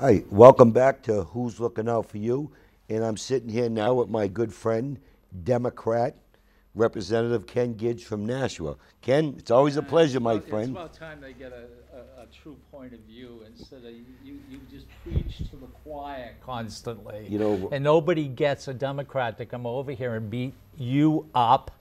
Hi, welcome back to Who's Looking Out for You. And I'm sitting here now with my good friend, Democrat Representative Ken Gidge from Nashua. Ken, it's always a pleasure, my It's friend. It's about time they get a, a, a true point of view instead of you, you, you just preach to the choir constantly. You know- and nobody gets a Democrat to come over here and beat you up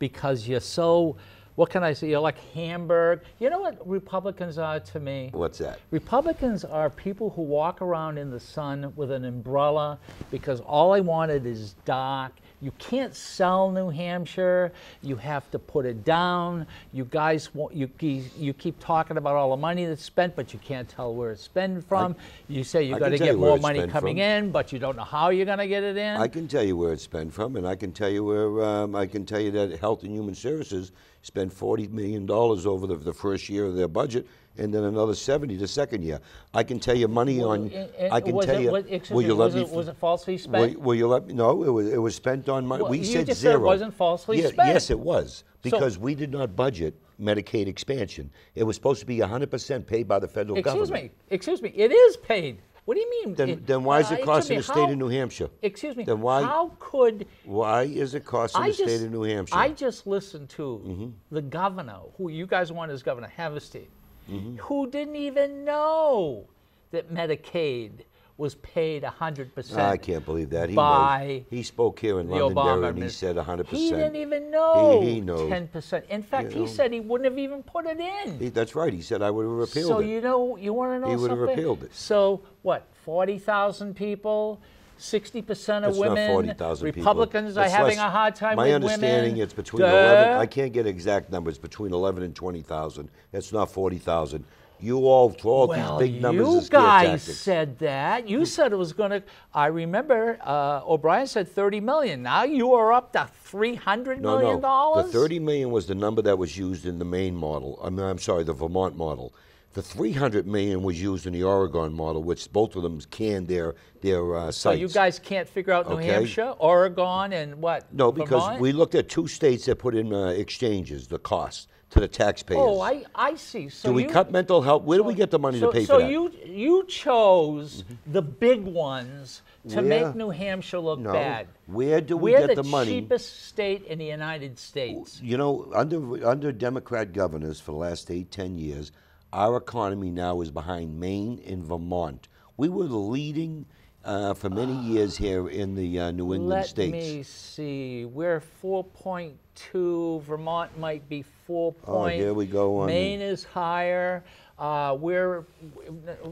because you're so, what can I say? You're like Hamburg. You know what Republicans are to me? What's that? Republicans are people who walk around in the sun with an umbrella because all they wanted is dark. You can't sell New Hampshire. You have to put it down. You guys, you you keep talking about all the money that's spent, but you can't tell where it's spent from. you say you I got to get more money coming from. in, but you don't know how you're going to get it in. I can tell you where it's spent from, and I can tell you where um, I can tell you that Health and Human Services spent forty million dollars over the, the first year of their budget, and then another seventy the second year. I can tell you money Well, on. and- and I can was tell it- you. was- will you let was me it- was it falsely spent? will you let me? No, it was. It was spent on money. Well, we you said just said it zero. wasn't falsely Yeah, spent. Yes, it was because we did not budget Medicaid expansion. It was supposed to be hundred percent paid by the federal excuse government. Excuse me, excuse me. It is paid. What do you mean? Then, it- then why is uh, it costing me, the state how- of New Hampshire? Excuse me. Then why- How could Why is it costing I the state of New Hampshire? I just listened to Mm-hmm. the governor, who you guys want as governor, Havenstein, Mm-hmm. who didn't even know that Medicaid was paid hundred percent. I can't believe that. He by knows. He spoke here in Londonderry Obama and he said 100%. He didn't even know He- he knows. ten percent. In fact, You he know. said he wouldn't have even put it in. He- that's right. He said I would have repealed so it. you know, you want to know He would have repealed it. So what? Forty thousand people. Sixty percent of It's women. 40,000 people. Republicans are It's having less- a hard time My with understanding women. it's between Duh. 11, I can't get exact numbers, between 11 and 20,000. It's not 40,000. You all throw Well, these big numbers you guys said that. You said it was going to. I remember uh, O'Brien said 30 million. Now you are up to 300 No, million no. The 30 million was the number that was used in the Maine model. I mean, I'm sorry, the Vermont model. The 300 million was used in the Oregon model, which both of them canned their their uh, So you guys can't figure out New Okay. Hampshire, Oregon, and what? No, because Vermont? we looked at two states that put in uh, exchanges, the cost to the taxpayers. Oh, I, I see. So Do we you, cut mental health? Where do we get the money so, to pay so for that? you you chose the big ones to Where? make New Hampshire look no. bad. Where do we We're get the, money We're the cheapest state in the United States. You know, under under Democrat governors for the last eight, ten years, our economy now is behind Maine and Vermont. We were the leading uh, for many years here in the uh, New England Let states. Let me see. We're 4.2. Vermont might be 4. Oh, here we go on the- Maine is higher. Uh, we're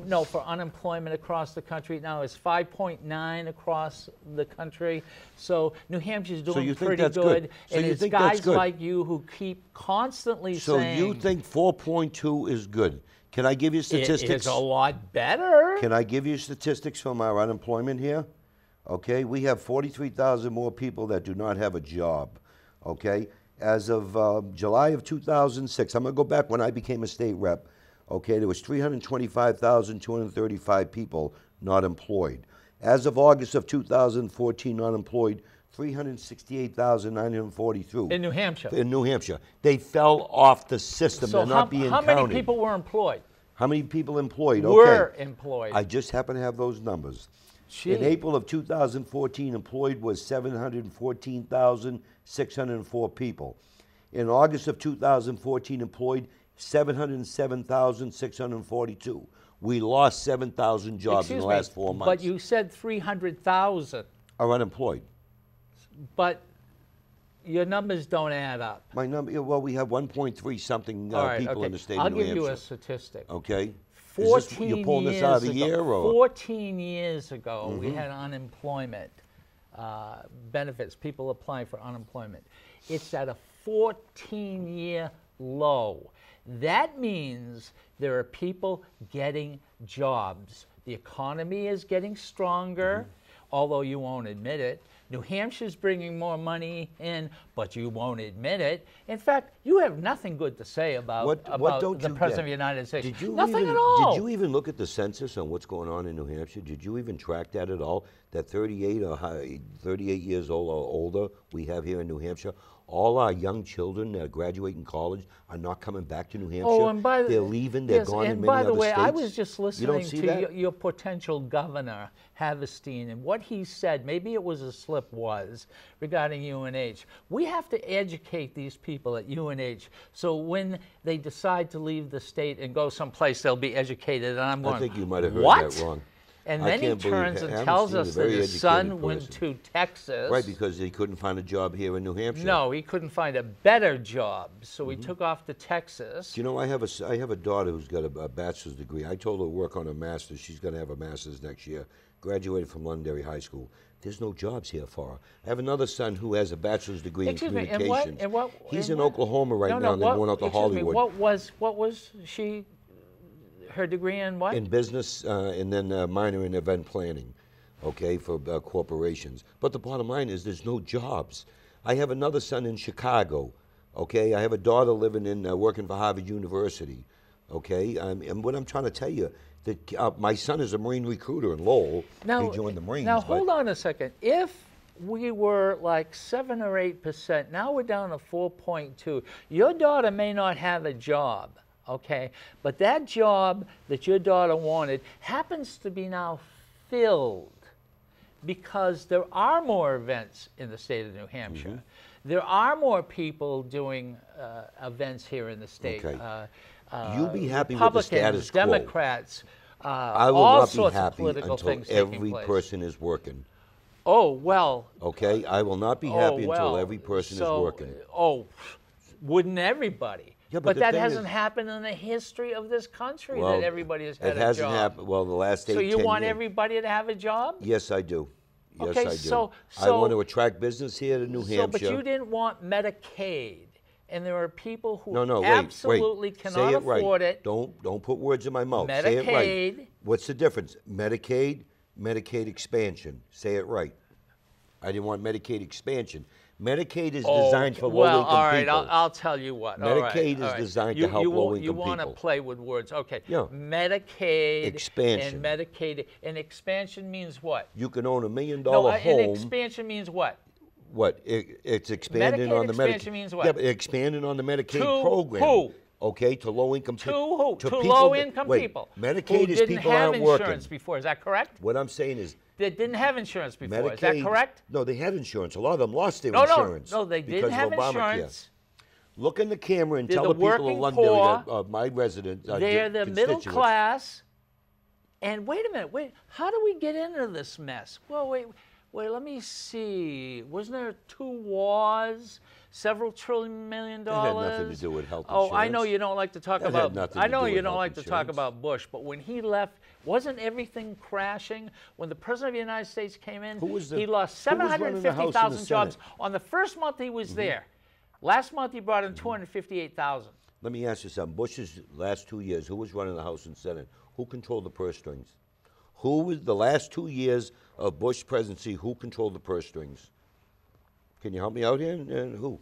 no for unemployment across the country now is 5.9 across the country. So New Hampshire's doing so you think pretty that's good. good. So and you it's think that's guys good. like you who keep constantly So saying you think 4.2 is good? Can I give you statistics? It is a lot better. Can I give you statistics from our unemployment here? Okay, we have 43,000 more people that do not have a job. Okay, as of uh, July of 2006, I'm going to go back when I became a state rep. Okay, there was 325,235 people not employed. As of August of 2014, unemployed 368,942 in New Hampshire. in New Hampshire. They fell off the system. so They're how, not being how counted. many people were employed? How many people employed? Were okay. employed. I just happen to have those numbers. Gee. In April of 2014, employed was 714,604 people. In August of 2014, employed 707,642. We lost 7,000 jobs Excuse in the me, last four months. But you said 300,000, are unemployed. but your numbers don't add up. My number. Well, we have 1.3 something uh, All right, people okay. in the state I'll of New give you a statistic. okay. 14 this, you're pulling years this out of the ago, year, or Mm-hmm. 14 years ago, we had unemployment uh, benefits, people applying for unemployment. It's at a 14 year low. That means there are people getting jobs. The economy is getting stronger, Mm-hmm. although you won't admit it. New Hampshire's bringing more money in, but you won't admit it. In fact, you have nothing good to say about, What, about what the President get? of the United States. Did you nothing even, at all. Did you even look at the census on what's going on in New Hampshire? Did you even track that at all? That 38 or high, 38 years old or older we have here in New Hampshire, all our young children that are graduating college are not coming back to New oh, Hampshire. Oh, and by the, they're leaving. They're yes, gone and in many by the other way, states. I was just listening to your, your potential governor, Havenstein, and what he said. Maybe it was a slip. Was regarding UNH. We have to educate these people at UNH so when they decide to leave the state and go someplace, they'll be educated. And I'm going. I think you might have heard what? that wrong. And then he turns and tells us that his son went to Texas. Right, because he couldn't find a job here in New Hampshire. No, he couldn't find a better job, so Mm-hmm. he took off to Texas. You know, I have a, s- I have a daughter who's got a, a bachelor's degree. I told her to work on a master's. She's going to have a master's next year. Graduated from Londonderry High School. There's no jobs here for her. I have another son who has a bachelor's degree Excuse in me, and communications. what? And what? He's in what- Oklahoma right no, now, no, and they're going out to Hollywood. Me, what was what was she? Her degree in what? in business uh, and then uh, minor in event planning, okay, for uh, corporations. But the bottom line is there's no jobs. I have another son in Chicago, okay. I have a daughter living in uh, working for Harvard University, okay. Um, and what I'm trying to tell you, that uh, my son is a Marine recruiter in Lowell. now, he joined the Marines. now hold on a second. If we were like seven or eight percent, now we're down to four point two. Your daughter may not have a job, okay, but that job that your daughter wanted happens to be now filled because there are more events in the state of New Hampshire. Mm-hmm. There are more people doing uh, events here in the state. Okay. Uh, You'll uh, be happy with the Republicans, status quo. Democrats, uh, I will all not be sorts of happy political until things every person is working. Oh well. Okay, I will not be oh, happy well, until every person so, is working. Oh, wouldn't everybody? Yeah, but but that hasn't is- haphad in the history of this country Well, that everybody has had it a hasn't happened. Well, the last eight, so you 10 want years. everybody to have a job? Yes, I do. Yes, Okay, I do. so- I want to attract business here to New So, Hampshire. but you didn't want Medicaid, and there are people who no, no, wait, absolutely wait. cannot Say it right. afford it. Don't don't put words in my mouth. Say it right. Medicaid. What's the difference? Medicaid, Medicaid expansion. Say it right. I didn't want Medicaid expansion. Medicaid is designed Okay, for well, all right, people. I'll, I'll tell you what. all right, Medicaid is right. designed to you, help you, wa- low-income people. You want to play with words, okay? Yeah. Medicaid Expansion. and Medicaid and expansion means what? you can own a million No, uh, and expansion means what? What? It, it's expanding Medicaid on the expansion Medicaid. means what? Yeah, expanding on the Medicaid To program. who? Okay, to low income To who? To, people low that- income wait, people. Medicaid who is didn't people have aren't insurance working. before. Is that correct? What I'm saying is They didn't have insurance before. Medicaid. Is that correct? No, they had insurance. A lot of them lost their No, no, insurance. no. They because didn't have of Obamacare. insurance. Look in the camera and They're tell the the, people of Londonderry, poor. that, uh, my residents, uh, They're the middle class. And wait a minute, wait, how do we get into this mess? Well, wait, wait, let me see. Wasn't there two wars, several trillion million had dollars? nothing to do with health Oh, I know you don't like to talk That had about. nothing I know you don't like to talk about Bush, but when he left, wasn't everything crashing? When the president of the United States came in, Who was the- he lost who was running the House and the 750,000 jobs on the first month he Mm-hmm. was there. Last month he brought in 258,000. Let me ask you something. Bush's last two years, who was running the House and Senate? Who controlled the purse strings? Who was the last two years of Bush presidency? Who controlled the purse strings? Can you help me out here? And who?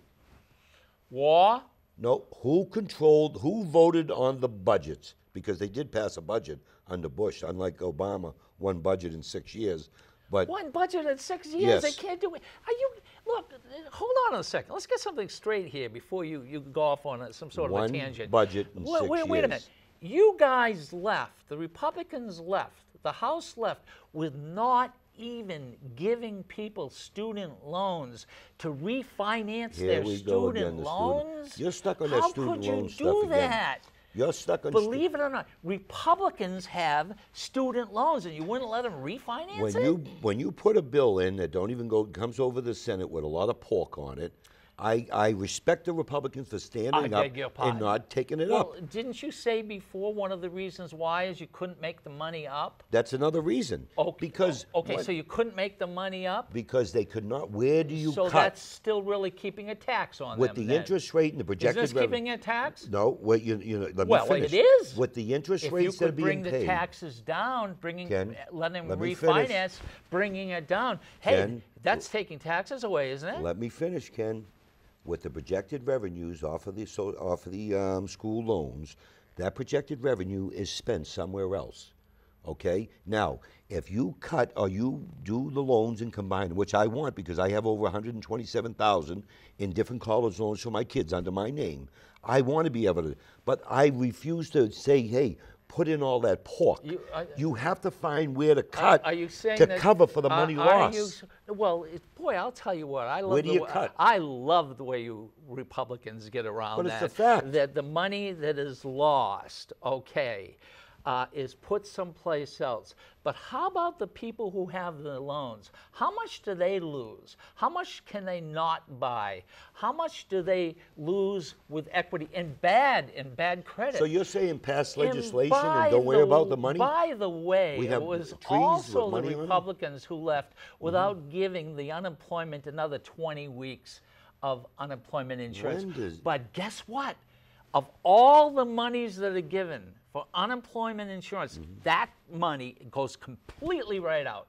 War, No. Who controlled? Who voted on the budgets? Because they did pass a budget under Bush, unlike Obama, one budget in six years. But One budget in six years. They can't do it. Are you look? Hold on a second. Let's get something straight here before you, you go off on a, some sort of a tangent. budget in wait, six wait, wait a minute. You guys left. The Republicans left. The House left with not even giving people student loans to refinance Here their student again, the student- loans. You're stuck on that How could you do stuff again. that? you're stuck on. Believe it or not, Republicans have student loans, and you wouldn't let them refinance when it. you when you put a bill in that don't even go comes over the Senate with a lot of pork on it, I, I respect the Republicans for standing up beg your pardon. and not taking it Well, up. didn't you say before one of the reasons why is you couldn't make the money up? That's another reason. Okay, because okay, what- so you couldn't make the money up. because they could not. Where do you so cut that's still really keeping a tax on with them. the then. interest rate and the projected. is this keeping a tax? No, what you you know. Let Well, me it finish. is. with the interest If you rates that are could being bring the paid. taxes down, bringing Ken, letting them let finish. refinance, bringing it down. Hey, Ken, that's taking taxes away, isn't it? Let me finish, Ken. With the projected revenues off of the so, off of the um, school loans, that projected revenue is spent somewhere else. Okay? Now, if you cut or you do the loans and combine, which I want because I have over 127,000 in different college loans for my kids under my name, I want to be able to, but I refuse to say, hey, put in all that pork. You- I- You have to find where to cut Are you saying to that- cover for the money are lost. you well, it, boy, I'll tell you what. I love Where do the you wa- cut? I love the way you Republicans get around But it's that. a fact. That the money that is lost, okay, uh, is put someplace else. But how about the people who have the loans? How much do they lose? How much can they not buy? How much do they lose with equity and bad in bad credit? So you're saying pass legislation by and don't worry about the- money? By the way, We it was also the money on 'em? Republicans who left without giving the unemployment another 20 weeks of unemployment insurance. Does- But guess what? Of all the monies that are given for unemployment insurance, Mm-hmm. that money goes completely right out.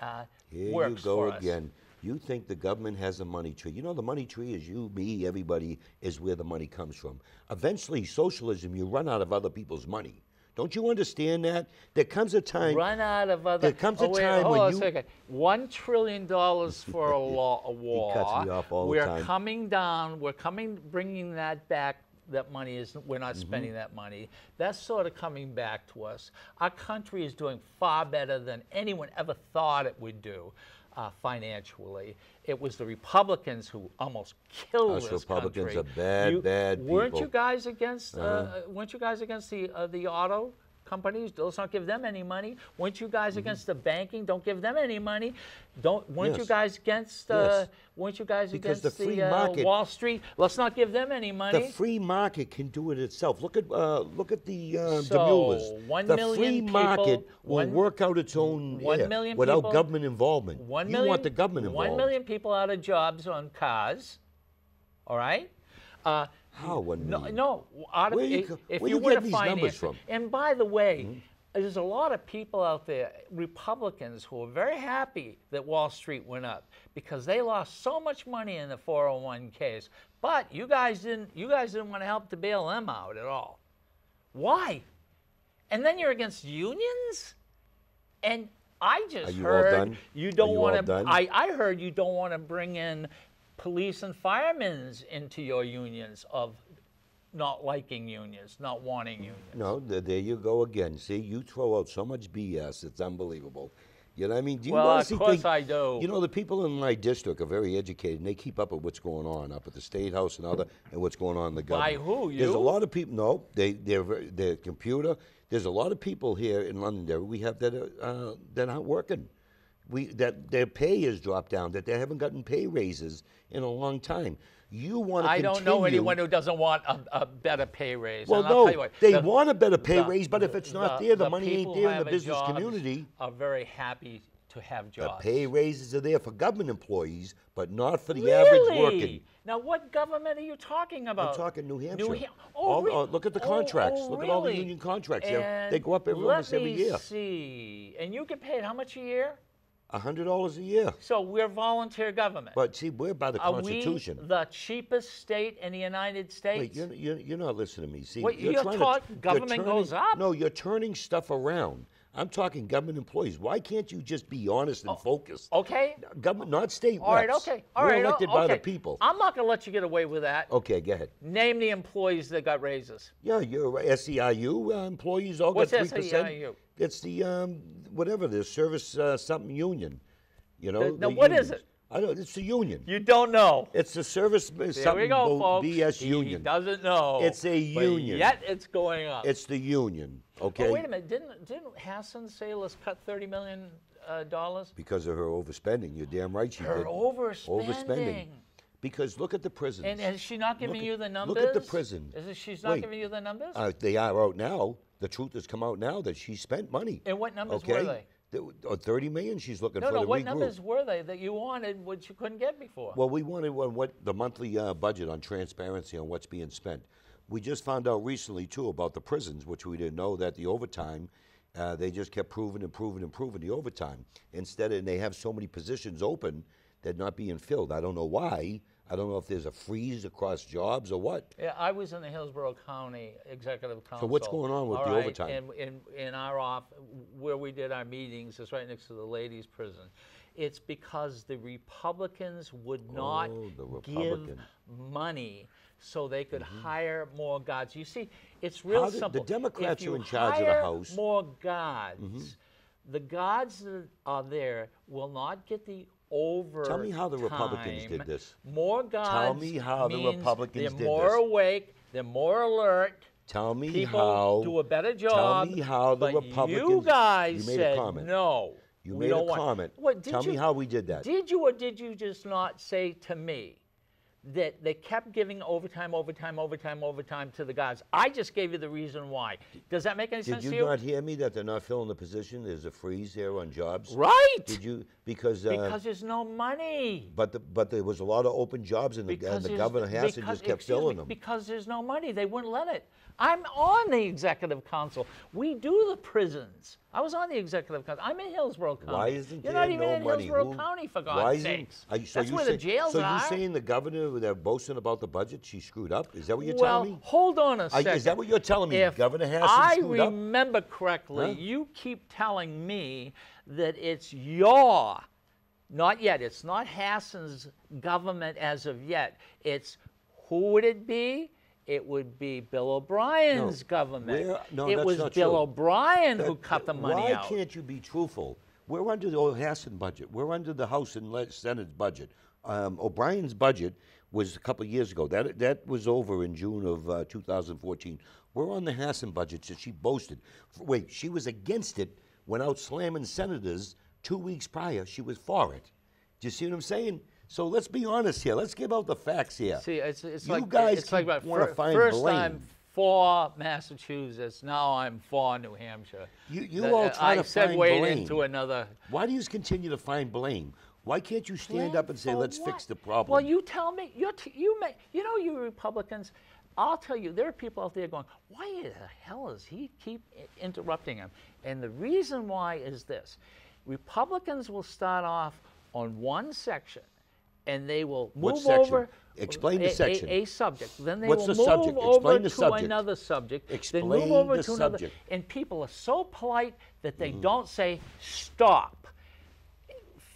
Uh, Here you go for us. again. You think the government has a money tree. You know, the money tree is you, me, everybody is where the money comes from. Eventually, socialism, you run out of other people's money. Don't you understand that? There comes a time. Run out of other. There comes a oh, wait, time hold when on you- a second. One trillion dollars for a law, a war. cuts me off all the we're coming down. We're coming, bringing that back. That money is. We're not Mm-hmm. spending that money. That's sort of coming back to us. Our country is doing far better than anyone ever thought it would do. Uh, financially, it was the Republicans who almost killed Us this Republicans country. are bad, You- bad Weren't people. you guys against? Uh, weren't you guys against the uh, the auto companies? Let's not give them any money. Weren't you guys against the banking? Don't give them any money. Don't. Weren't you guys against? Uh, Yes. Weren't you guys Because against the free uh, market- Wall Street? Let's not give them any money. The free market can do it itself. Look at uh, look at the uh, So, the Muellers. one the million free people- market will one- work out its own one yeah, million without people- government involvement. One you million. want the government involved. One million people out of jobs on cars. All right. Uh, How one No, million? no. Out of, Where you if, if where you you were to these finance, numbers from? And by the way, hmm? there's a lot of people out there, Republicans, who are very happy that Wall Street went up because they lost so much money in the 401ks. But you guys didn't. You guys didn't want to help to bail them out at all. Why? And then you're against unions, and I just you heard done? you don't want to. I, I heard you don't want to bring in police and firemen into your unions of not liking unions, not wanting unions. No, th- there you go again. See, you throw out so much BS, it's unbelievable. You know what I mean? Do you Well, of course think, I do. You know, the people in my district are very educated, and they keep up with what's going on up at the State House and other, and what's going on in the government. By who, There's a lot of people. No, they they're they're computer. There's a lot of people here in Londonderry we have that are uh, that aren't working. We that their pay has dropped down. That they haven't gotten pay raises in a long time. You want to I don't know anyone who doesn't want a, a better pay raise. Well, and no, what, they the- want a better pay the- raise, but if it's not there, the money ain't there in the business community. Are very happy to have jobs. The pay raises are there for government employees, but not for the average Really? working. Now, what government are you talking about? I'm talking New Hampshire. Ham- All- re- uh, look at the oh, contracts. oh, Look at all the union contracts. They're- they go up every- let almost every me year. see. And you get paid how much a year? A hundred dollars a year. So we're volunteer government. But see, we're by the Are Constitution. we the cheapest state in the United States? Wait, you're, you're, you're not listening to me. See, Wait, you're, you're taught to, government goes up? No, you're turning stuff around. I'm talking government employees. Why can't you just be honest and focused? okay. Government, not state All right. reps. Okay. All We're right. elected by the people. I'm not going to let you get away with that. Okay, go ahead. Name the employees that got raises. Yeah, your SEIU uh, employees all What's got three percent. What's SEIU? It's the um, whatever the service uh, something union. You know. The- now what is unions. it? I don't. It's the union. You don't know. It's the service uh, There something we go, bo- folks. BS union. He doesn't know. It's a union. Yet it's going up. It's the union. Okay. Oh, wait a minute. Didn't didn't Hassan say let's cut thirty million uh, dollars? Because of her overspending. You're damn right she Her did. overspending. Because look at the prisons. And has she not giving Look at- you the numbers? look at the prison. Is it she's not Wait. giving you the numbers? Uh, they are out now. The truth has come out now that she spent money. And what numbers okay? were they? The- uh, Thirty million. She's looking no, for no. the What regroup. numbers were they that you wanted, which you couldn't get before? Well, we wanted one, what the monthly uh, budget on transparency on what's being spent. We just found out recently too about the prisons, which we didn't know that the overtime. Uh, they just kept proving and proving and proving the overtime instead, and they have so many positions open that not being filled. I don't know why. I don't know if there's a freeze across jobs or what. Yeah, I was in the Hillsborough County Executive Council. So what's going on with all the right, overtime? In, in, in our off, where we did our meetings is right next to the ladies' prison. It's because the Republicans would not Oh, give money so they could hire more guards. You see, it's real did- the. Democrats if are in charge of the hire House. Mm-hmm. More guards. The guards that are there will not get the over. Tell me how the Republicans did this. More guards. Tell me how the Republicans they're more awake. They're more alert. Tell me People how. do a better job. Tell me how the Republicans. You guys you made said a comment. no. You made a comment. What, did Tell me how we did that. Did you or did you just not say to me that they kept giving overtime, overtime, overtime, overtime to the guys? I just gave you the reason why. Does that make any Did sense you to you? not hear me that they're not filling the position? There's a freeze there on jobs. right. Did you? Because. Uh, because there's no money. but the, but there was a lot of open jobs, and the, and the governor Hassan just kept filling me, them. Because there's no money. They wouldn't let it. I'm on the executive council. We do the prisons. I was on the executive council. I'm in Hillsborough County. Why isn't You're there not even no in money? Hillsborough Who- County, for why God's isn't- sakes. are you- so That's you where say- the jails So are. you saying the governor they're boasting about the budget? She screwed up. Is that what you're well, telling me? hold on a I- second. is that what you're telling me? If Governor Hassan I screwed up? remember correctly, Huh? you keep telling me that it's your, not yet, it's not Hassan's government as of yet. It's who would it be? It would be Bill O'Brien's No. government. No, it was Bill. O'Brien who cut the money Why out. can't you be truthful? We're under the Hassan budget. We're under the House and Le- Senate's budget. Um, O'Brien's budget was a couple of years ago. That that was over in June of uh, 2014. We're on the Hassan budget that she boasted. Wait, she was against it, went out slamming senators two weeks prior. She was for it. Do you see what I'm saying? So let's be honest here. Let's give out the facts here. See, it's, it's You like guys it's like wanna fir- find first blame. I'm for Massachusetts, now I'm for New Hampshire. You- you That- all uh, try I to find blame. into another. Why do you continue to find blame? Why can't you stand Blame up and say, "Let's what? fix the problem"? Well, you tell me. You're t- you may. You know, you Republicans. I'll tell you, there are people out there going, "Why the hell does he keep interrupting him?" And the reason why is this: Republicans will start off on one section, and they will move over. Explain the a- a- section. A, subject. Then they What's will the move subject? over Explain the to subject. another subject. then move over the to another. And people are so polite that they don't say stop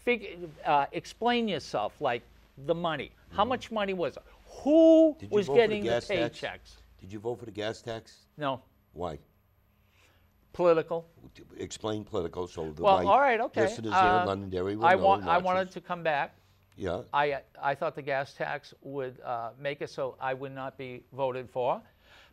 figure, uh, explain yourself, like the money. How much money was it? Who. Did was getting the, tax? paychecks? Did you vote for the gas tax? No, Why? political. Explain political so the Well, all right, okay. listeners here Uh, in Londonderry will I know. want. and I wanted to come back. Yeah. I I thought the gas tax would uh, make it so I would not be voted for.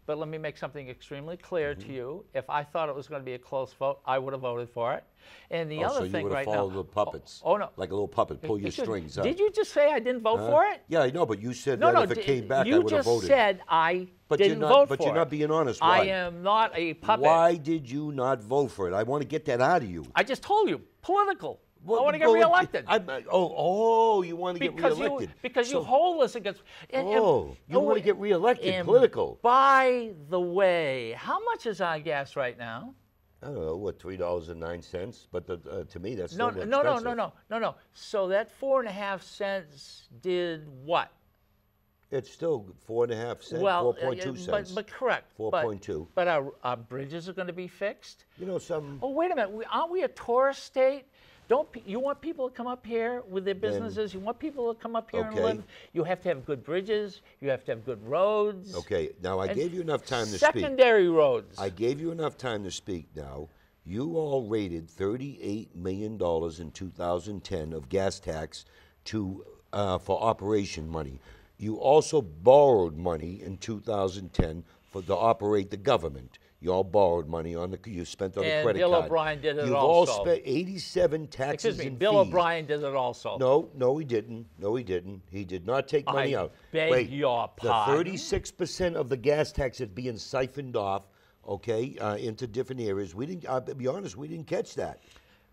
But let me make something extremely clear Mm-hmm. to you. If I thought it was going to be a close vote, I would have voted for it. And the oh, other so you thing would have right now. followed the puppets. Oh, oh, no. Like a little puppet, pull your strings. huh? Did you just say I didn't vote for it? Yeah, I know, but you said No, that no. if it came back, I would have just voted. said I But you're didn't not- vote but for you're not being honest. I am not a puppet. Why did you not vote for it? I want to get that out of you. I just told you, political. I want to get go- reelected. I, I- oh, oh, you want to get because reelected? you because you hold us against. and- and- Oh, you wanna get reelected, and political. By the way, how much is our gas right now? I don't know what three dollars and nine cents, but the, uh, to me that's No, no, no, no, no, no, no. So that four and a half cents did what? It's still four and a half cents, well, four point uh, two but, cents. but correct. but- 4.2. But our, our bridges are going to be fixed. you know, some Oh, wait a minute. We, aren't we a tourist state? Don't you want people to come up here with their businesses? you want people to come up here Okay. and live? You have to have good bridges. You have to have good roads. okay. Now I gave you enough time to speak. Secondary roads. I gave you enough time to speak. Now you all rated thirty-eight million dollars in 2010 of gas tax to uh, for operation money. You also borrowed money in 2010 for to operate the government. You all borrowed money on the you spent on the And credit Bill card. O'Brien did it You've all spent 87 taxes Excuse me. and Bill. O'Brien did it also. No, no, he didn't. No, he didn't. He did not take money I out. beg Wait, your The thirty-six percent of the gas tax is being siphoned off, okay, uh, into different areas. We didn't. I'll be honest, we didn't catch that.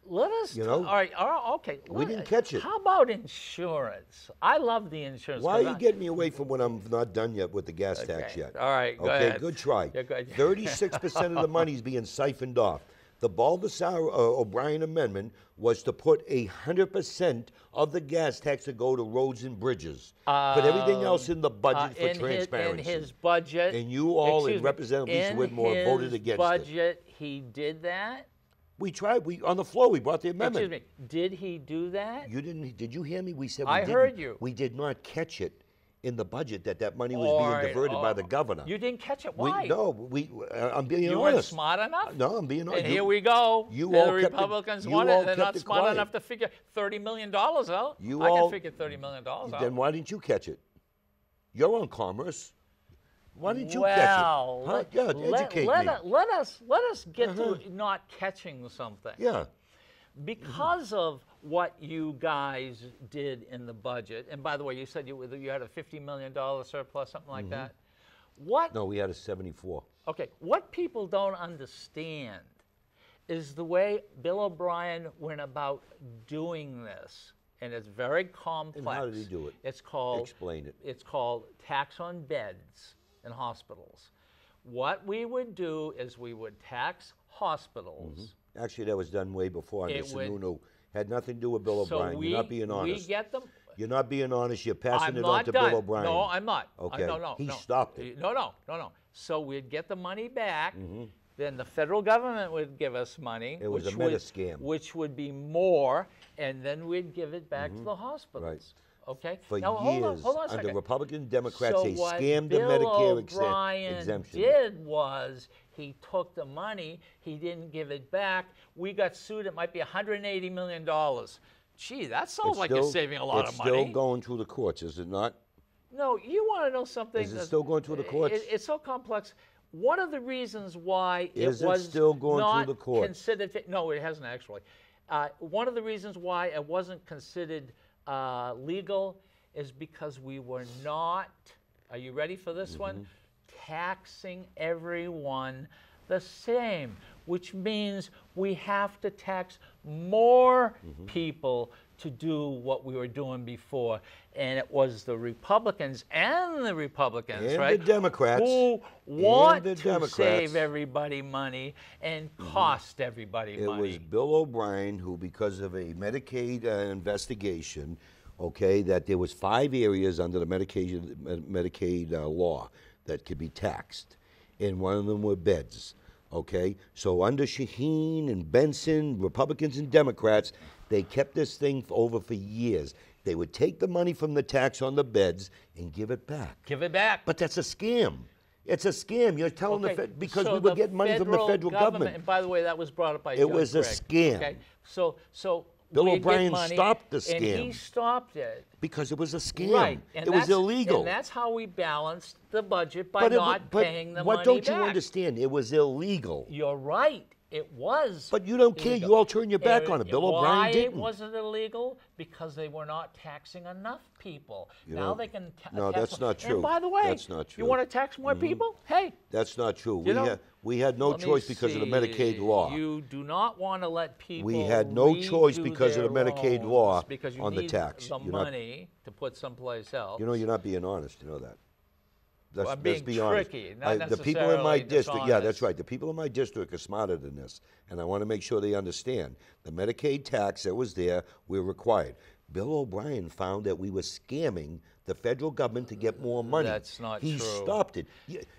Let us. You know? All right. Okay. We let- didn't catch it. How about insurance? I love the insurance. Why are you I- getting me away from when I'm not done yet with the gas tax yet? All right, go okay, ahead. good try. Yeah, go. Thirty-six percent of the money is being siphoned off. The Baldasaro uh, O'Brien amendment was to put a hundred percent of the gas tax to go to roads and bridges. put everything else in the budget Uh, for in his, transparency. in his budget. And you all and Representative Lisa Whittemore voted his against it. budget, he did that. We tried. We on the floor. We brought the amendment. Excuse me, did he do that? You didn't. Did you hear me? We said we I heard you. We did not catch it in the budget that that money was All being right, diverted by oh, the governor. You didn't catch it, We- why? no, we. Uh, I'm being You honest. weren't smart enough? No, I'm being honest. And You- here we go. you all the it- Republicans you won it. They're not smart quiet. enough to figure $30 million out. You I all- can figure $30 million out. Then why didn't you catch it? You're on commerce. Why didn't you well, catch it? Huh? let, Yeah, let, educate let, me. Uh-huh. us- let us let us get to not catching something. yeah. Because of what you guys did in the budget, and by the way, you said you, you had a $50 million surplus, something like that. What. No, we had a 74. Okay, what people don't understand is the way Bill O'Brien went about doing this, and it's very complex. And how did he do it? It's called. Explain it. It's called tax on beds in hospitals. What we would do is we would tax hospitals. Actually, that was done way before It would- Sununu. Had nothing to do with Bill So O'Brien. we You're not being honest. we get them. You're not being honest. You're passing I'm it on to done. Bill O'Brien. No, I'm not. I- Okay. no, no, He no. stopped it. No, no, no, no. So we'd get the money back. Mm-hmm. Then the federal government would give us money. It was which a meta would- scam. Mm-hmm. Which would be more, and then we'd give it back to the hospitals. Okay. For now, hold on, years, hold on under second. Republican Democrats, so they scammed the Bill Medicare exe- O'Brien exemption. did was he took the money, he didn't give it back. We got sued. It might be 180 million dollars. Gee, that sounds It's like still- you're saving a lot of money. It's still going through the courts, is it not? No, you want to know something? Is it still going through the courts? It- it's so complex. One of the reasons why Is it it was still going through not the courts? considered. No, it hasn't actually. Uh, one of the reasons why it wasn't considered uh, legal is because we were not. Are you ready for this one? Mm-hmm. Taxing everyone the same, which means we have to tax more Mm-hmm. people to do what we were doing before. And it was the Republicans and the Republicans, And the? Democrats. Who want the to Democrats. save everybody money and cost everybody It money. It was Bill O'Brien who, because of a Medicaid uh, investigation, okay, that there was five areas under the Medicaid Medicaid uh, law that could be taxed, and one of them were beds. Okay, so under Shaheen and Benson, Republicans and Democrats, they kept this thing over for years. They would take the money from the tax on the beds and give it back. Give it back. But that's a scam. It's a scam. You're telling Okay, the Fed because so we were getting money from the federal government. And by the way, that was brought up by It Judd was a Gregg, scam. Okay, so so Bill O'Brien stopped the and he stopped it. Because it was a scam. Right, and it was illegal. And that's how we balanced the budget by but it not but paying the what money don't you back. understand? It was illegal. You're right. It was. But you don't care. You all turn your back on it. Bill O'Brien Why didn't. was it illegal? Because they were not taxing enough people. You now know, they can. Ta- no, that's more. not true. And by the way, That's not true. Mm-hmm. want to tax more people? Hey, That's not true. we had we had no choice because of the Medicaid law. You do not want to let people. We had no choice because of the Medicaid law because you on the tax. The You're not- money to put someplace else. you know, you're not being honest. You know that. Let's, I'm let's be honest. tricky, not the people in my district, yeah, that's right. The people in my district are smarter than this, and I want to make sure they understand the Medicaid tax that was there. We're required. Bill O'Brien found that we were scamming the federal government to get more money. That's not he true. stopped it.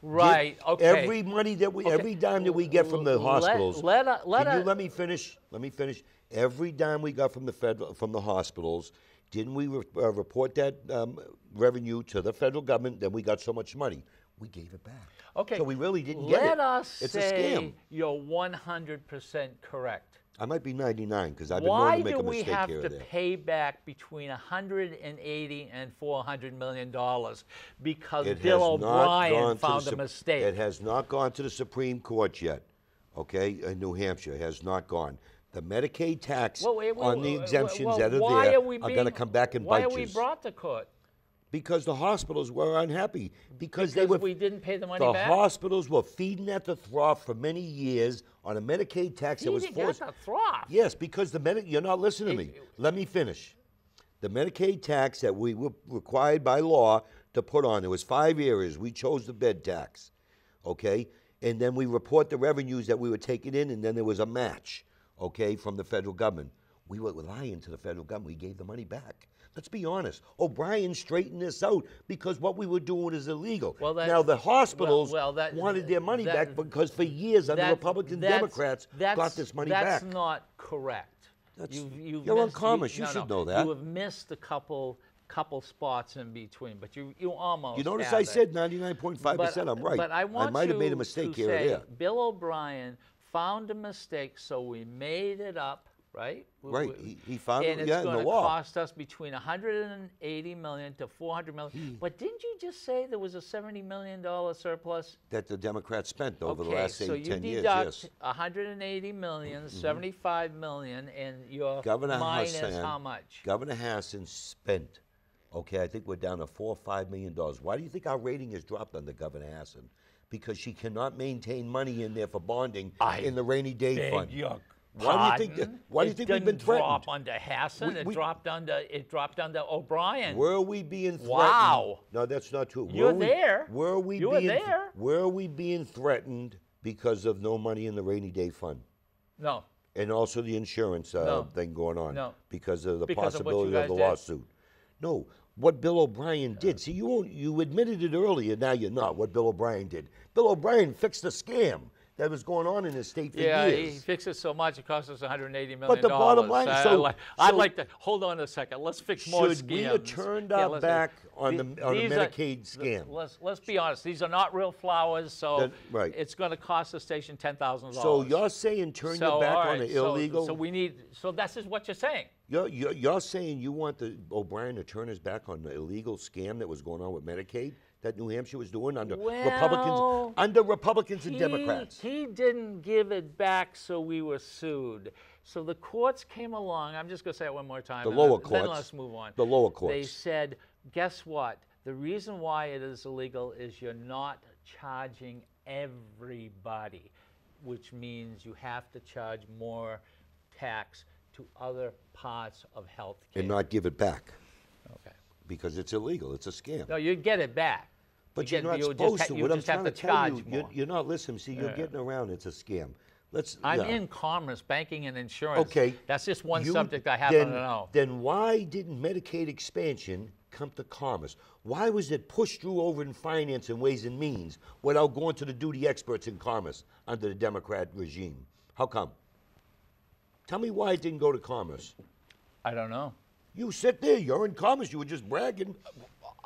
Right, okay. Every money that we, Okay. every dime that we get from the hospitals. let a- let can you let me finish? Let me finish. Every dime we got from the federal from the hospitals, didn't we re- uh, report that um, revenue to the federal government? Then we got so much money. We gave it back. Okay. So we really didn't get Let it. us it's say a scam. you're 100% correct. I might be 99 because I've been Why known to make a we mistake have here to or there. pay back between 180 and 400 million dollars because It Bill O'Brien to the found a mistake? It has not gone to the Supreme Court yet. Okay, in New Hampshire, it has not gone. The Medicaid tax Well, on the exemptions well, that are why there are, we going to come back and why bite are we brought to court? Because the hospitals were unhappy. Because, they Because were we didn't pay the money the back? hospitals were feeding at the trough for many years on a Medicaid tax that was Feeding at forced. the trough. Yes, because the Medicaid, you're not listening to me. Let me finish. The Medicaid tax that we were required by law to put on, there was five areas. We chose the bed tax, okay? And then we report the revenues that we were taking in, and then there was a match, okay, from the federal government. We were lying to the federal government. We gave the money back. Let's be honest. O'Brien straightened this out because what we were doing is illegal. Well, that- now the hospitals well, that- wanted their money that- back because for years under and that's- Democrats got this money that's back. That's not correct. That's- You've, you've you're on missed- commerce, you no, should no, know that. You have missed a couple couple spots in between, but you you almost. You notice I it. said 99.5 percent. I'm right. But I want might have made you a mistake here say or there. Bill O'Brien found a mistake, so we made it up, right? We- Right, we- he- he found and it, it's yeah, in going to cost us between 180 million to 400 million. But didn't you just say there was a 70 million dollar surplus? That the Democrats spent over the okay, last eight, so you 10 years. deduct Yes. 180 million, mm-hmm. 75 million, and your Governor minus Hassan. how much? Governor Hassan spent. Okay, I think we're down to four or five million dollars. Why do you think our rating has dropped under Governor Hassan? Because she cannot maintain money in there for bonding I in the rainy day fund. your Why do you think? that- why do you think we've been didn't drop under Hassan. We- it dropped under. It dropped under O'Brien. Were we being threatened? Wow. No, that's not true. You're were we, there. Were we You were being? there. Were we being threatened because of no money in the rainy day fund? no, And also the insurance uh, No. thing going on No. because of the Because of possibility of guys the did. lawsuit. No, what Bill O'Brien did. See, you you admitted it earlier. Now you're not. What Bill O'Brien did. Bill O'Brien fixed a scam that was going on in his state for years. yeah, he fixed it so much it cost us 180 million. But the bottom line- I, so- like, I'd like to hold on a second. Let's fix more scams. Should we have turned Yeah, our back on the- the- on the these are- Medicaid scam? Let's let's be honest. These are not real flowers, so That- right. it's going to cost the station ten thousand dollars. So you're saying turn so, your back all on right, the so- illegal? So, we need. So this is what you're saying. You're, you're, you're saying you want the O'Brien to turn his back on the illegal scam that was going on with Medicaid that New Hampshire was doing under Well, Republicans, under Republicans and He- Democrats. He didn't give it back, so we were sued. So the courts came along. I'm just going to say it one more time. The lower then, Then let's move on. The lower courts. They said, guess what? The reason why it is illegal is you're not charging everybody, which means you have to charge more tax to other parts of health care. and not give it back okay. because it's illegal. It's a scam. No, you get it back. But you you're not just supposed to. You What I'm trying to to tell you, you're, you're not listening. See, you're getting around. It's a scam. Let's. I'm yeah. in commerce, banking, and insurance. Okay. That's just one You- subject I happen then, to know. Then why didn't Medicaid expansion come to commerce? Why was it pushed through over in finance and ways and means without going to the duty experts in commerce under the Democrat regime? How come? Tell me why it didn't go to commerce. I don't know. You sit there, you're in commerce, you were just bragging.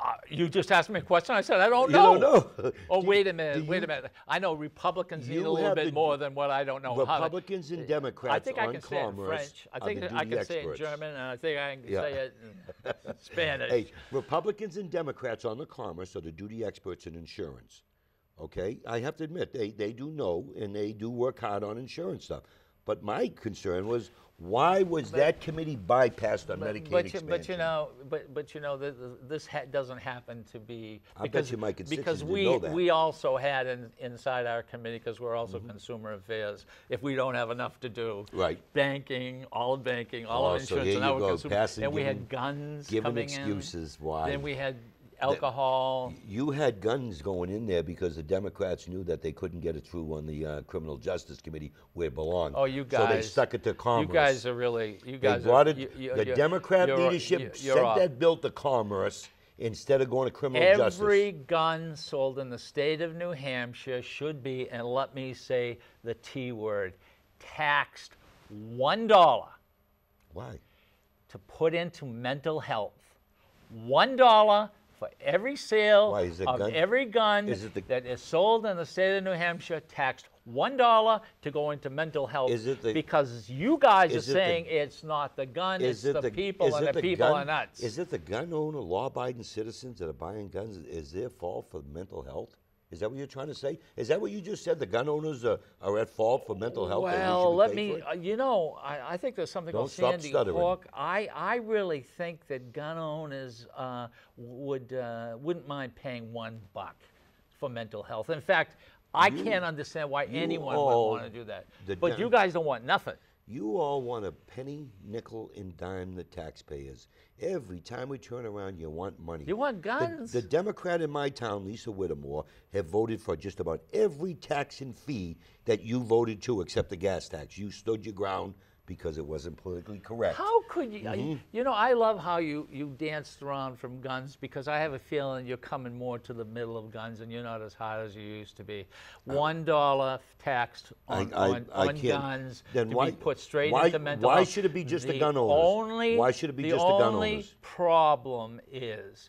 Uh, you just asked me a question. I said I don't You know. don't know. Oh, Do- wait a minute. Wait you- a minute. I know Republicans need a little bit the more than what I don't know. to- Republicans and I think I can say it in French. I think I can say it in. German, and I think I can Yeah. say it in Spanish. Hey, Republicans and Democrats on the commerce are the duty experts in insurance. Okay, I have to admit they they do know and they do work hard on insurance stuff. But my concern was why was that committee bypassed on Medicaid but, you, but you know, but but you know, th- th- this ha- doesn't happen to be I bet because because we didn't know that. we also had in, inside our committee because we're also Mm-hmm. consumer affairs. If we don't have enough to do, Right. Banking, all of banking, all Oh, of so insurance, here and now you we're go, consumer. then we had guns giving coming excuses in. why. Then we had alcohol. you had guns going in there because the Democrats knew that they couldn't get it through on the uh, criminal justice committee where it belonged. Oh, you guys! So they stuck it to commerce. You guys are really. You guys. They brought are, it. you- you- the Democrat leadership you're- you're sent off. that bill to commerce instead of going to criminal justice. Every gun sold in the state of New Hampshire should be, and let me say the T word, taxed one dollar Why? to put into mental health. One dollar for every sale Why, of gun- every gun is the- that is sold in the state of New Hampshire taxed one dollar to go into mental health. Is it the- because you guys are it the- saying it's not the gun, Is it's it the, the people, and the, the people gun, are nuts. Is it the gun owner, law-abiding citizens that are buying guns? Is their fault for mental health? Is that what you're trying to say? Is that what you just said? The gun owners are, are at fault for mental health. we Well, let me. Uh, you know, I, I think there's something Don't called stop Sandy stuttering. Hook. I, I really think that gun owners uh, would uh, wouldn't mind paying one buck for mental health. In fact, I can't understand why anyone would want to do that. But you guys don't want nothing. You all want to penny, nickel, and dime the taxpayers. Every time we turn around, you want money. You want The- guns. The, Democrat in my town, Lisa Whittemore, have voted for just about every tax and fee that you voted to, except the gas tax. You stood your ground because it wasn't politically correct. How could you? Mm-hmm. I- You know, I love how you you danced around from guns because I have a feeling you're coming more to the middle of guns and you're not as hard as you used to be. One dollar tax on, Uh, I- on, I on guns then to why- be put straight why- into mental why should it be just the gun owners? Only, Why should it be just the gun owners? The only problem is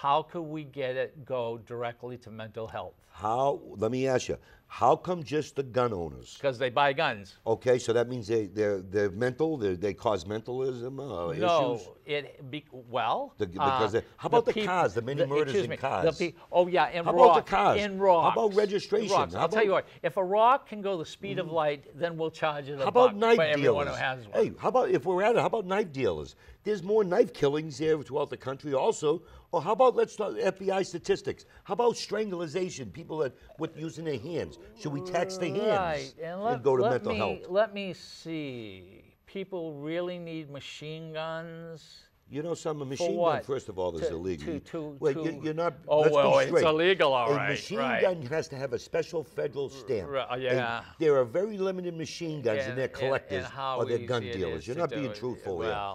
how could we get it go directly to mental health? How? Let me ask you. How come just the gun owners? Because they buy guns. Okay, so that means they they're they're mental. They they cause mentalism uh, No, issues. it be, well. The- because uh, how about the peop- cars, the many murders in me, cars? The oh yeah, and How about the cars? In How about registration? Rocks. How I'll tell you Mm. what. If a rock can go the speed of light, then we'll charge it How about knife for dealers? who has one. Hey, how about if we're at it? How about knife dealers? There's more knife killings there throughout the country, also. Or how about let's uh, talk FBI statistics? How about strangulation? People that with using their hands. Should we tax the hands Right, and let, go to let mental me, health? Let me see. People really need machine guns. You know, some machine gun, first of all, is To- illegal. to- to- Wait, to- you, you're not. Oh, let's well, it's illegal, all a right, machine right. gun has to have a special federal stamp. Right, uh, And yeah. there are very limited machine guns, and, And- they're collectors and or they're gun dealers. You're not being truthful here.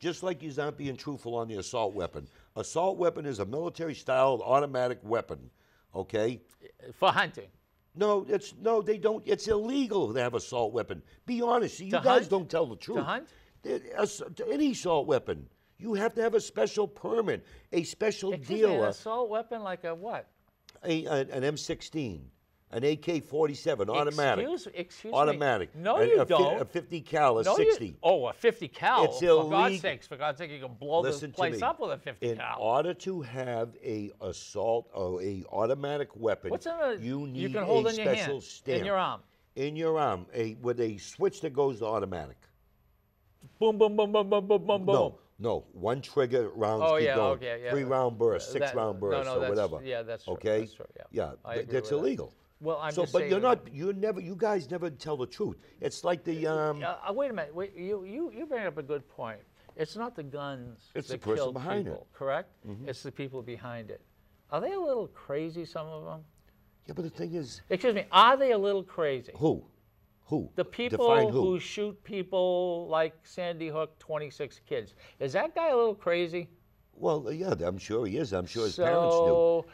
Just like you're not being truthful on the assault weapon. Assault weapon is a military-style automatic weapon. Okay. for hunting. No, it's no, they don't. It's illegal to have assault weapon. Be honest. You To guys hunt? don't tell the truth. To hunt? There- ass- to any assault weapon, you have to have a special permit, a special Excuse me, an assault weapon like a what? a, a- an M16, an AK-47 automatic, Excuse, excuse me. automatic. No, a, you a, don't. A 50 cal, a No, you- 60. oh, a 50 cal. It's for illegal. God's sakes, for God's sake, you can blow Listen this place up with a 50 In cal. In order to have a assault or a automatic weapon, What's in a, you need you can hold a in your special hand, stamp in your arm. in your arm, a with a switch that goes to automatic. Boom, boom, boom, boom, boom, boom, boom, boom. No, no, one trigger rounds Oh, keep yeah, going. okay, yeah. Three round burst, six That- round no, burst, no, or that's- whatever. yeah, that's true, Okay, that's true, yeah. yeah, that's with that. Well, I'm so, just but saying you're that- not. You never. You guys never tell the truth. It's like the. Um, Uh, uh, wait a minute. Wait, you, you, you bring up a good point. It's not the guns It's the that person kill behind it. Mm-hmm. people, correct? It's the people behind it. Are they a little crazy, some of them? yeah, but the thing is, Excuse me, are they a little crazy? who, who? The Define people who. who shoot people like Sandy Hook, 26 kids. Is that guy a little crazy? Well, yeah, I'm sure he is. I'm sure his parents do. So,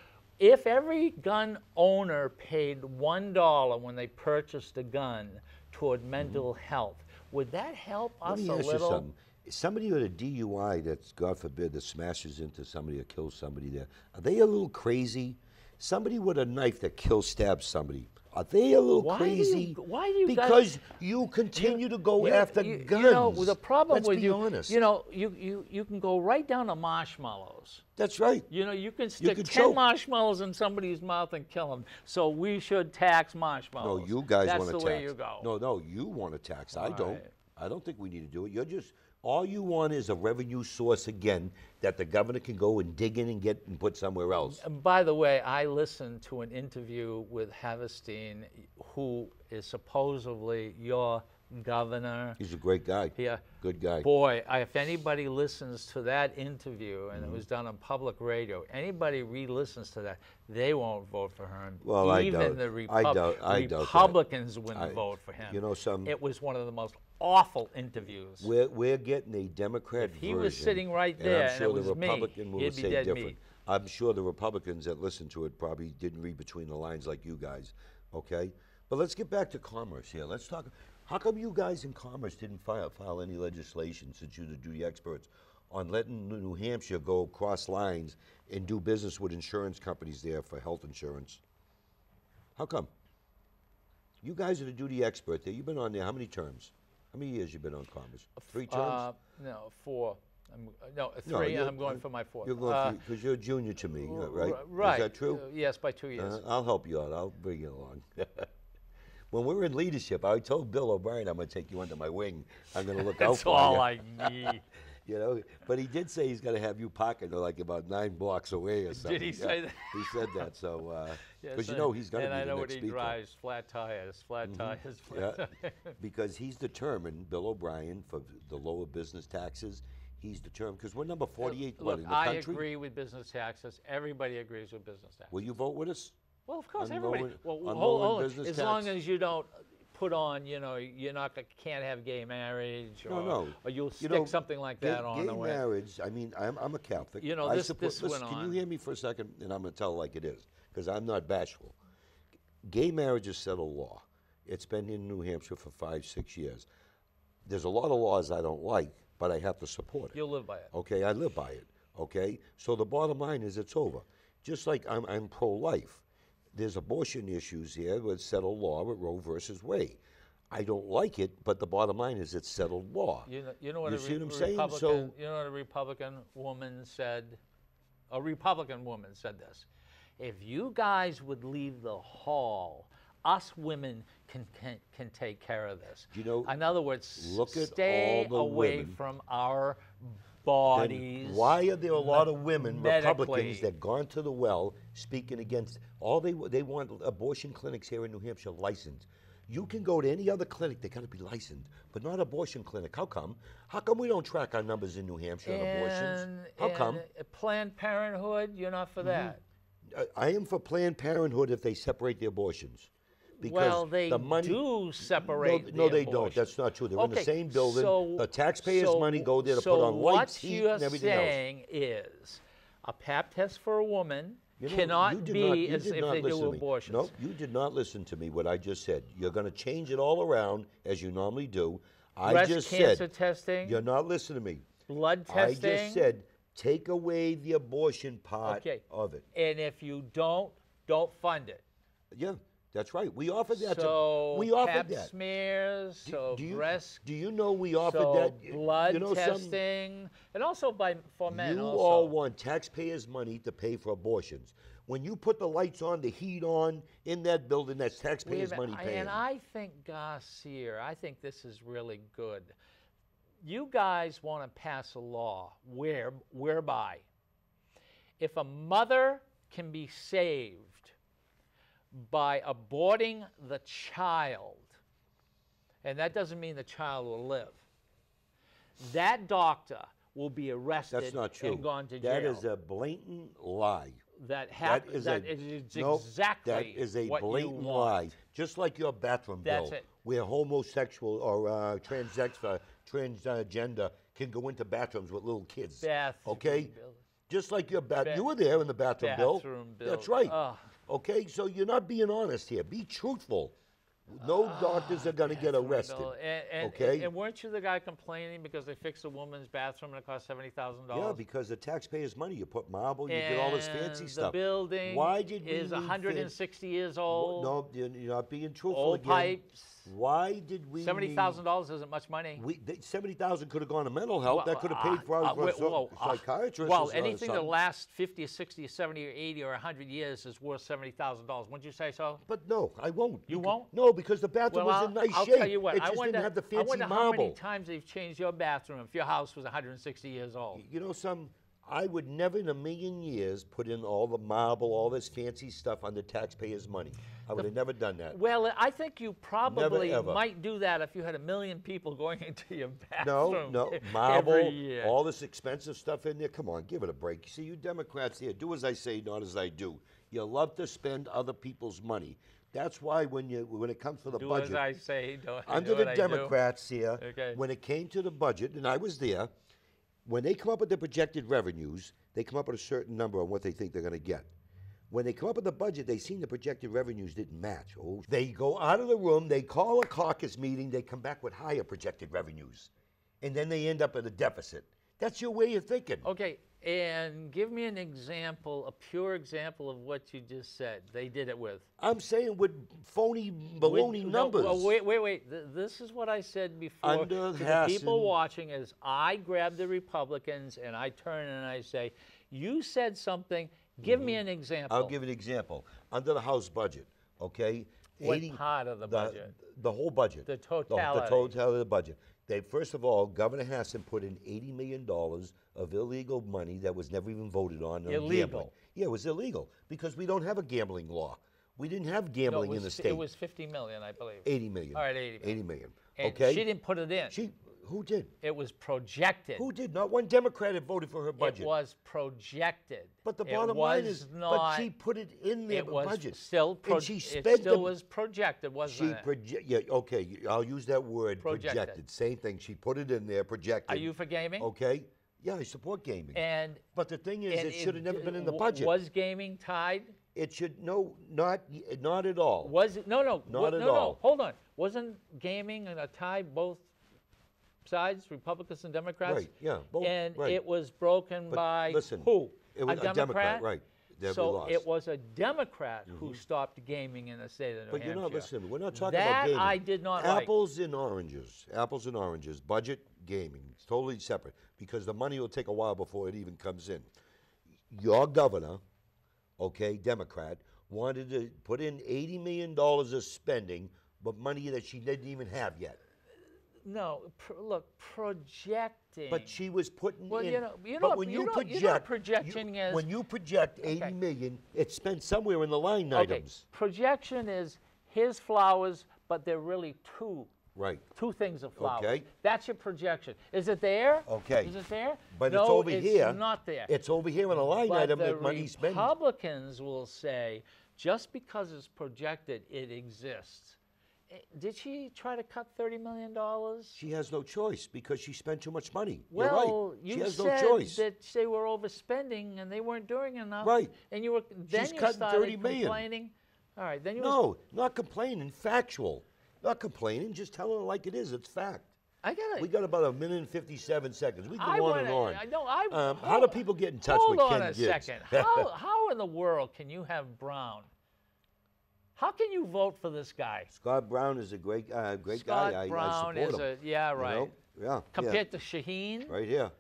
if every gun owner paid one dollar when they purchased a gun toward mental health, would that help Mm-hmm. Let us me a ask you something. Somebody with a DUI that's, God forbid, that smashes into somebody or kills somebody there, are they a little crazy? Somebody with a knife that kills, stabs somebody, are they a little Why do you- crazy? why do you guys- Because you continue to go You- after you, guns. You know, the problem Let's with you, honest. you know, you, you, you can go right down to marshmallows. That's right. You know, you can stick could 10 choke. marshmallows in somebody's mouth and kill them. So we should tax marshmallows. No, you guys want to tax. That's the way you go. No, no, you want to tax. I don't. Right. I don't think we need to do it. You're just all you want is a revenue source again that the governor can go and dig in and get and put somewhere else. And by the way, I listened to an interview with Havenstein, who is supposedly your governor. He's a great guy. Yeah. Good guy. Boy, I, if anybody listens to that interview, and it mm-hmm. was done on public radio, anybody re-listens to that, they won't vote for him. Well, I Even doubt- the I Repub- doubt- I doubt. Republicans wouldn't I- vote for him. you know some- It was one of the most awful interviews. We're, we're getting a Democrat If he was sitting right and there I'm and sure it the me, Republican will he'd say different. meat. I'm sure the Republicans that listened to it probably didn't read between the lines like you guys. Okay, but let's get back to commerce here. Let's talk. How come you guys in commerce didn't file, file any legislation since you're the duty experts on letting New Hampshire go cross lines and do business with insurance companies there for health insurance? How come? You guys are the duty expert there. You've been on there how many terms? How many years you been on commerce? Three terms? Uh, no, four. I'm, uh, no, No, three, and I'm going for my fourth. You're going Uh, because you're a junior to me, uh, right? Right. Is that true? Uh, yes, by two years. Uh, I'll help you out. I'll bring you along. when we were in leadership, I told Bill O'Brien I'm going to take you under my wing. I'm going to look out That's for all you. I need. You know, but he did say he's going to have you pocketed like about nine blocks away or something. Did he Yeah, say that? He said that. So, because Yes, you know he's going to And be I the know next what he speaker. drives: flat tires, flat mm-hmm. tires. Flat Yeah, tires. because he's determined, Bill O'Brien, for the lower business taxes. He's determined because we're number uh, 48 what, Look, in the I country. agree with business taxes. Everybody agrees with business taxes. Will you vote with us? Well, of course, on everybody. Well, hold, hold on. As tax? long as you don't put on, you know, you're not gonna- can't have gay marriage, or, No, no. or you'll You stick know, something like gay- that on Gay the way. marriage, I mean, I'm, I'm a Catholic. You know, I this- support- this listen, Can on. you hear me for a second? And I'm going to tell it like it is, because I'm not bashful. Gay marriage is settled law. It's been in New Hampshire for five, six years. There's a lot of laws I don't like, but I have to support it. You'll live by it. Okay, I live by it. Okay, so the bottom line is it's over. Just like I'm, I'm pro-life. There's abortion issues here with settled law with Roe versus Wade. I don't like it, but the bottom line is it's settled law. You know, you know what You a, see re- what I'm saying? Republican, So- you know what a Republican woman said? A Republican woman said this. If you guys would leave the hall, us women can can, can take care of this. You know, in other words, look at stay away women. from our Then bodies. why are there a lot of women, Republicans, that gone to the well speaking against all they they want abortion clinics here in New Hampshire licensed? You can go to any other clinic; they got to be licensed, but not abortion clinic. How come? How come we don't track our numbers in New Hampshire on abortions? How and come? Planned Parenthood, you're not for mm-hmm. that. I- am for Planned Parenthood if they separate the abortions. Because well, they the money, do separate. No, no, they don't. That's not true. They're in the same building. so- the taxpayers' so- money go there to so put on lights, what heat, you're and everything else. saying is a pap test for a woman You know, cannot be not- as if they do abortions. No, you did not listen to me. What I just said. You're going to change it all around as you normally do. I Breast just cancer said. testing, You're not listening to me. blood testing. I just said take away the abortion part okay. of it. And if you don't, don't fund it. Yeah, that's right. We offered that. So to, we offered pap that. smears, so do you, breast, Do you know we offered so that? blood you know, some- testing, and also by for men. You also. all want taxpayers' money to pay for abortions. When you put the lights on, the heat on in that building, that's taxpayers' minute, money paying. And I think Garcia, I think this is really good. You guys want to pass a law where, whereby if a mother can be saved by aborting the child, and that doesn't mean the child will live, that doctor will be arrested that's not true. and gone to jail. That is a blatant lie. that hap- That is that a is nope, exactly that is a blatant lie. Just like your bathroom That's bill, it. where homosexual or uh, transex, uh, transgender can go into bathrooms with little kids. Bathroom okay. bill. Just like your bath, Ba- you were there in the bathroom bill. Bathroom bill. That's right. Ugh. Okay, so you're not being honest here. Be truthful. No doctors are going to get arrested. And, and, okay. and weren't you the guy complaining because they fixed a woman's bathroom and it cost seventy thousand dollars? Yeah, because the taxpayers' money. You put marble, you did all this fancy the stuff. building Why did we is need 160 years old. No, you're you're not being truthful Old again. pipes. Why did we? Seventy thousand dollars isn't much money. We they- seventy thousand could have gone to mental health. that could have paid for uh, our uh, a well, uh, psychiatrist. Well, anything that lasts 50, or 60, or 70, or 80, or 100 years is worth $70,000. Wouldn't you say so? But no, I won't. You Because- won't? No, because the bathroom Well, was in nice shape. I'll shape. tell you what. It I just wonder, didn't have the fancy I wonder how many times they've changed your bathroom if your house was 160 years old. You know, some I would never in a million years put in all the marble, all this fancy stuff on the taxpayers' money. I would have never done that. Well, I think you probably ever. might do that if you had a million people going into your No, bathroom. no, e- marble, all this expensive stuff in there. Come on, give it a break. See, you Democrats here, do as I say, not as I do. You love to spend other people's money. That's why when you when it comes to the do budget, as I say. Do, under do the what I do. Democrats here, Okay. when it came to the budget, and I was there, when they come up with the projected revenues, they come up with a certain number on what they think they're going to get. When they come up with the budget, they seen the projected revenues didn't match. Oh, they go out of the room, they call a caucus meeting, they come back with higher projected revenues, and then they end up in a deficit. That's your way of thinking. Okay, and give me an example, a pure example of what you just said. They did it with. I'm saying with phony baloney With- numbers. No, well, wait, wait, wait. Th- This is what I said before Under to the people watching is I grab the Republicans and I turn and I say, you said something, give me mm-hmm. an example. I'll give an example. Under the House budget, okay? What part of the budget? The whole budget. The The- totality. The, totality of the budget. They first of all, Governor Hassan put in eighty million dollars of illegal money that was never even voted on. on Illegal. Gambling. Yeah, it was illegal because we don't have a gambling law. We didn't have No, gambling in the state. It was 50 million, I believe. eighty million. All right, 80 million. Eighty million. And okay. she didn't put it in. She. Who did? It was projected. Who did? Not one Democrat had voted for her budget. It was projected. But the bottom line is, not, but she put it in the it was budget. still pro- and she it still the, was projected, wasn't it? project. Yeah, okay. I'll use that word. Projected. Same thing. She put it in there. Projected. Are you for gaming? Okay. Yeah, I support gaming. And but the thing is, it should have never been in the budget. Was gaming tied? it should no, not not at all. Was it? No, no. Not wa- at no, all. No, hold on. Wasn't gaming a tie both sides, Republicans and Democrats? Right, yeah, both- and right. it was broken But by listen, who? it was a Democrat, right, that we so lost. Mm-hmm. it was a Democrat who stopped gaming in the state of New But Hampshire. you're not listening. We're not talking that about gaming. I did not like. Apples and oranges. Apples and oranges. Budget gaming. It's totally separate because the money will take a while before it even comes in. Your governor, okay, Democrat, wanted to put in $80 million of spending, but money that she didn't even have yet. No, pr- look, projecting. But she was putting Well, in. you know- you know, but when you not- project, projecting you- as- when you project eighty Okay. million, it's spent somewhere in the line okay, items. projection is his flowers, but they're really two Right. two things of flowers. Okay. That's your projection. Is it there? Okay. Is it there? But no, it's over here. not there. It's over here in a line but item that money spent. Republicans will say, just because it's projected, it exists. Did she try to cut thirty million dollars? She has no choice because she spent too much money. Well, You're right. you she has said no choice. that they were overspending and they weren't doing enough. Right. And you were then She's you cutting started 30 million. complaining. All right. Then you was- no, not complaining. Factual. Not complaining. Just telling it like it is. It's fact. I got We got about a minute and fifty-seven seconds. We can I go on wanna, and on. I know. I, Um, how do people get in touch with Ken hold on a Gidge? second. How, how in the world can you have Brown? How can you vote for this guy Scott Brown is a great, uh, great Scott guy. I- I, Brown support is him. a- yeah, You right. know? Yeah. compared yeah. to Shaheen? right here.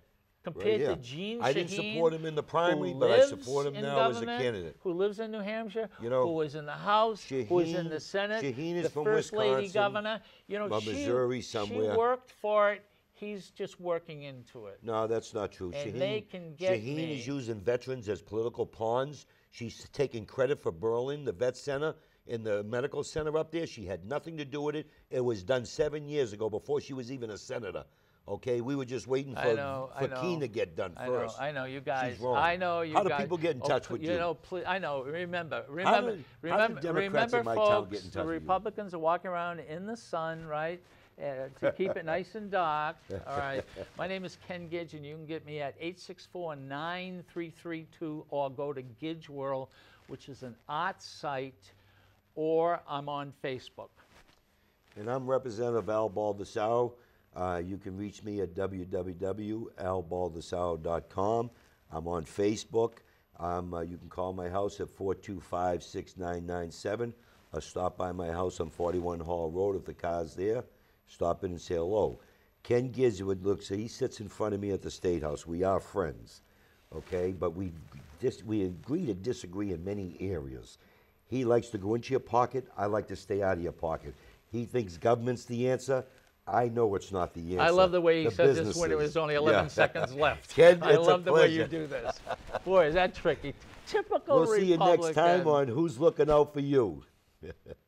Compared right to. Gene I didn't support him in the primary, but I support him now as a candidate. Who lives in New Hampshire? You know, who was in the House? who was in the Senate? Shaheen is the from first lady governor. You know, she, Missouri She somewhere. worked for it. He's just working into it. No, that's not true. And Shaheen, they can get Shaheen me. is using veterans as political pawns. She's taking credit for Berlin, the vet center, and the medical center up there. She had nothing to do with it. It was done seven years ago before she was even a senator. Okay, we were just waiting for, I know, for. Keene to get done I first. know, I know, you guys. I know you How do guys. people get in oh, touch pl- with you? you? know, please, I know. Remember, remember, do- do remember, remember, in folks. in the? Republicans are walking around in the sun, right? Uh, to keep it nice and dark. All right. My name is Ken Gidge, and you can get me at 864-9332 or go to Gidge World, which is an art site, or I'm on Facebook. And I'm Representative Al Baldasaro. Uh, you can reach me at www.albaldasaro.com. I'm on Facebook. Uh, you can call my house at 425 6997 or stop by my house on 41 Hall Road if the car's there. Stop in and say hello. Ken Giswood looks, he sits in front of me at the State House. We are friends, okay? But we, dis- we agree to disagree in many areas. He likes to go into your pocket. I like to stay out of your pocket. He thinks government's the answer. I know it's not the answer. I love the way he The said this when it was only 11 Yeah. seconds left. Ken, I it's a love the way you do this. Boy, is that tricky. Typical We'll see you next time on Who's Looking Out for You.